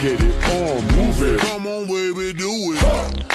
get it on, move it. Come on, baby, do it.